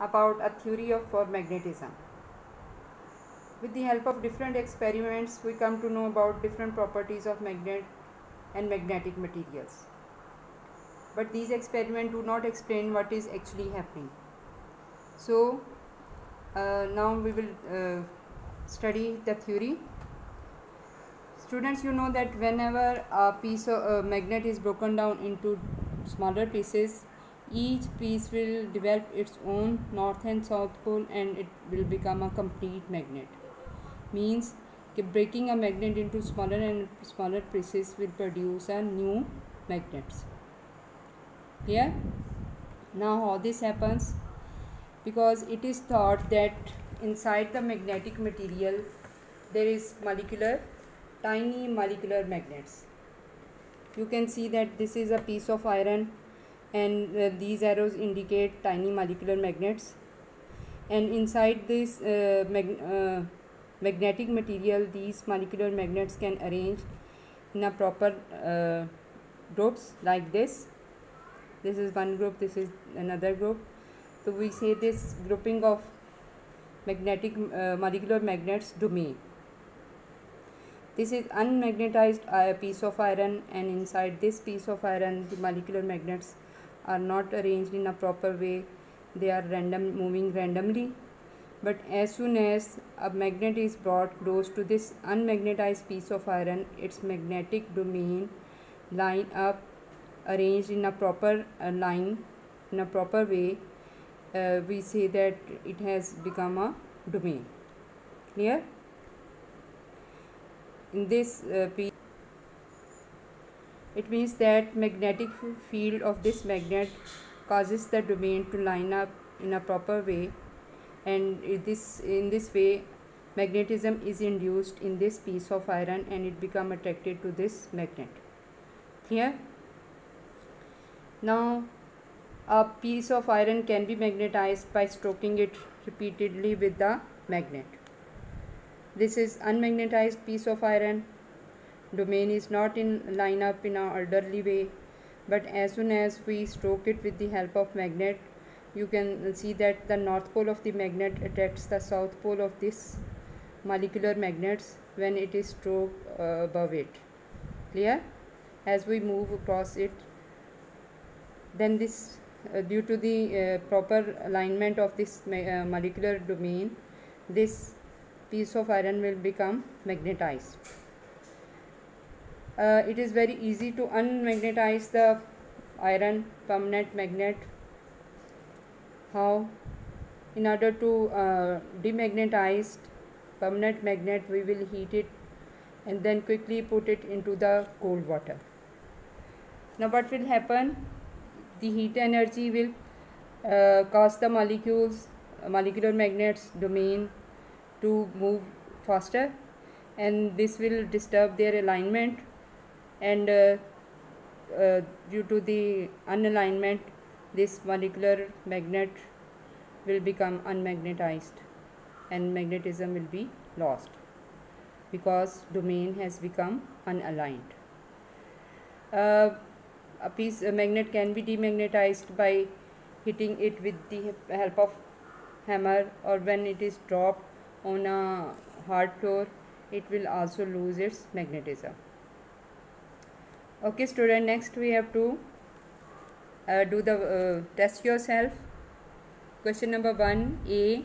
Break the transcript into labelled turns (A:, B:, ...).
A: about a theory of for magnetism. With the help of different experiments, we come to know about different properties of magnet and magnetic materials. But these experiments do not explain what is actually happening. So, uh, now we will uh, study the theory. Students, you know that whenever a piece of uh, magnet is broken down into smaller pieces, each piece will develop its own north and south pole and it will become a complete magnet. Means breaking a magnet into smaller and smaller pieces will produce a new magnets. Here now how this happens because it is thought that inside the magnetic material there is molecular tiny molecular magnets. You can see that this is a piece of iron and uh, these arrows indicate tiny molecular magnets. And inside this uh, mag uh, magnetic material these molecular magnets can arrange in a proper uh, groups like this. This is one group this is another group. So we say this grouping of magnetic uh, molecular magnets domain. This is unmagnetized uh, piece of iron and inside this piece of iron the molecular magnets are not arranged in a proper way. They are random moving randomly. But as soon as a magnet is brought close to this unmagnetized piece of iron its magnetic domain line up arranged in a proper uh, line in a proper way uh, we say that it has become a domain. Clear? In this uh, piece it means that magnetic field of this magnet causes the domain to line up in a proper way. And this in this way magnetism is induced in this piece of iron and it become attracted to this magnet. Here now a piece of iron can be magnetized by stroking it repeatedly with the magnet. This is unmagnetized piece of iron domain is not in line up in an orderly way. But as soon as we stroke it with the help of magnet you can see that the north pole of the magnet attracts the south pole of this molecular magnets when it is stroked uh, above it. Clear? As we move across it then this uh, due to the uh, proper alignment of this uh, molecular domain this piece of iron will become magnetized uh, it is very easy to unmagnetize the iron permanent magnet. How? In order to uh, demagnetize permanent magnet we will heat it and then quickly put it into the cold water. Now what will happen? The heat energy will uh, cause the molecules molecular magnets domain to move faster and this will disturb their alignment and uh, uh, due to the unalignment this molecular magnet will become unmagnetized and magnetism will be lost because domain has become unaligned. Uh, a piece a magnet can be demagnetized by hitting it with the help of hammer or when it is dropped on a hard floor it will also lose its magnetism okay student next we have to uh, do the uh, test yourself. Question number 1 a